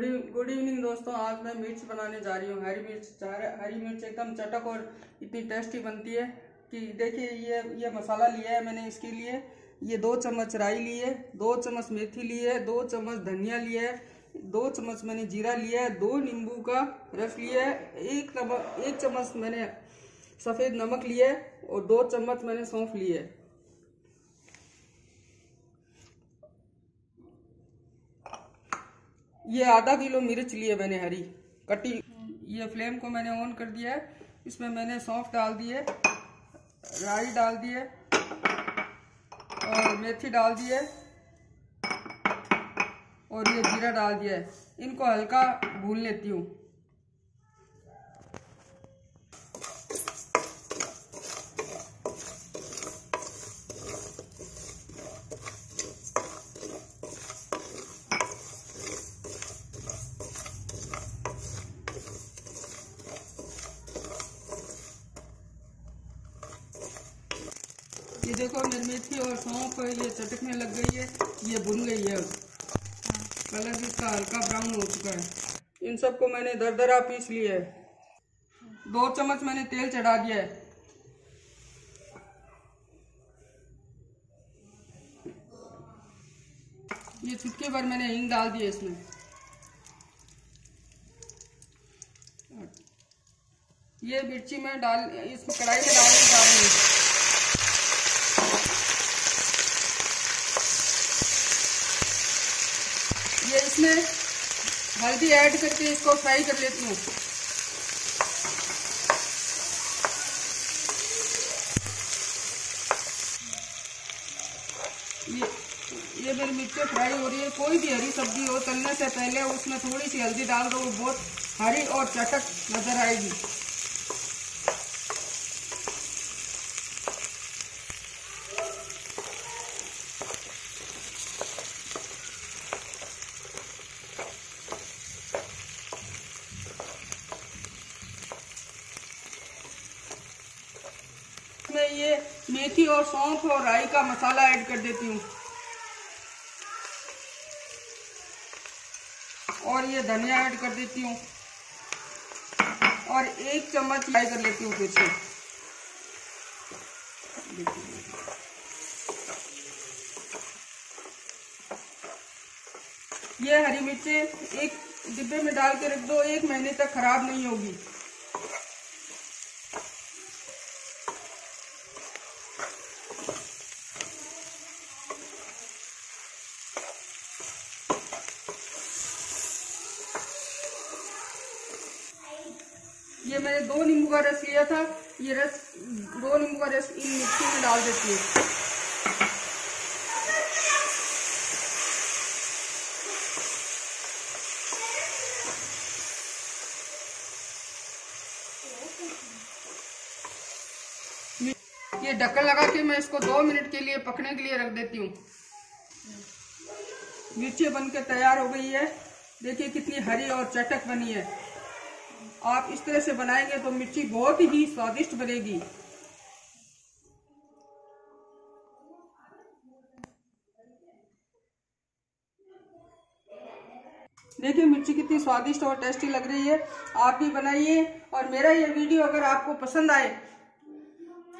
Good good evening दोस्तों, आज मैं मिर्च बनाने जा रही हूँ, हरी मिर्च हरी मिर्च एकदम चटक और इतनी टेस्टी बनती है कि देखिए ये ये मसाला लिया है मैंने इसके लिए, ये दो चम्मच राई ली है, दो चम्मच मेथी ली है, दो चम्मच धनिया लिया है, दो चम्मच मैंने जीरा लिया है, दो नींबू का रस लिया है, एक नमक एक चम्मच मैंने सफ़ेद नमक लिया है और दो चम्मच मैंने सौंफ लिए है। ये आधा किलो मिर्च लिए मैंने हरी, कटी। ये फ्लेम को मैंने ऑन कर दिया है। इसमें मैंने सौंफ डाल दिए राई डाल दिए और मेथी डाल दिए और ये जीरा डाल दिया है। इनको हल्का भून लेती हूँ। ये देखो, मेरी मेथी और सौंफ ये चटकने लग गई है, ये भुन गई है कलर भी इसका हल्का ब्राउन हो चुका है। इन सबको मैंने दर दरा पीस लिया है। दो चम्मच मैंने तेल चढ़ा दिया है। ये चुटकी भर मैंने हिंग डाल दिया इसमें। ये मिर्ची मैं डाल इस कढ़ाई में डालने जा रही हूँ। इसमें हल्दी ऐड करके इसको फ्राई कर लेती हूँ। ये मेरी मिर्ची फ्राई हो रही है। कोई भी हरी सब्ज़ी हो, तलने से पहले उसमें थोड़ी सी हल्दी डाल दो, वो बहुत हरी और चटक नज़र आएगी। ये मेथी और सौंफ और राई का मसाला ऐड कर देती हूँ। और ये धनिया ऐड कर देती हूँ। और एक चम्मच फ्राई कर लेती हूँ फिर से। ये हरी मिर्चें एक डिब्बे में डाल के रख दो, एक महीने तक खराब नहीं होगी। मैंने दो नींबू का रस लिया था, ये रस, दो नींबू का रस इन मिक्सी में डाल देती हूँ। ये ढक्कन लगा के मैं इसको दो मिनट के लिए पकने के लिए रख देती हूँ। मिर्ची बनकर तैयार हो गई है। देखिए कितनी हरी और चटक बनी है। आप इस तरह से बनाएँगे तो मिर्ची बहुत ही स्वादिष्ट बनेगी। देखिए, मिर्ची कितनी स्वादिष्ट और टेस्टी लग रही है। आप भी बनाइए और मेरा ये वीडियो अगर आपको पसंद आए,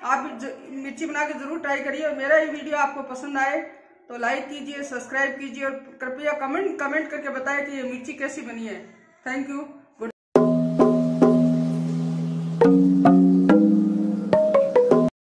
आप मिर्ची बना के ज़रूर ट्राई करिए और मेरा ये वीडियो आपको पसंद आए तो लाइक कीजिए, सब्सक्राइब कीजिए और कृपया कमेंट कमेंट करके बताएँ कि ये मिर्ची कैसी बनी है। Thank you. Thank you.